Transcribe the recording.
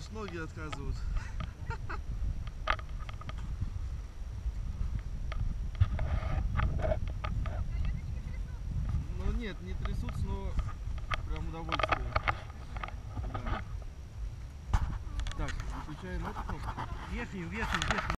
отказывают. Ну нет, не трясутся, но прям удовольствие. Да. Так, выключаем эту кнопку. Верхнюю, верхнюю, верхнюю.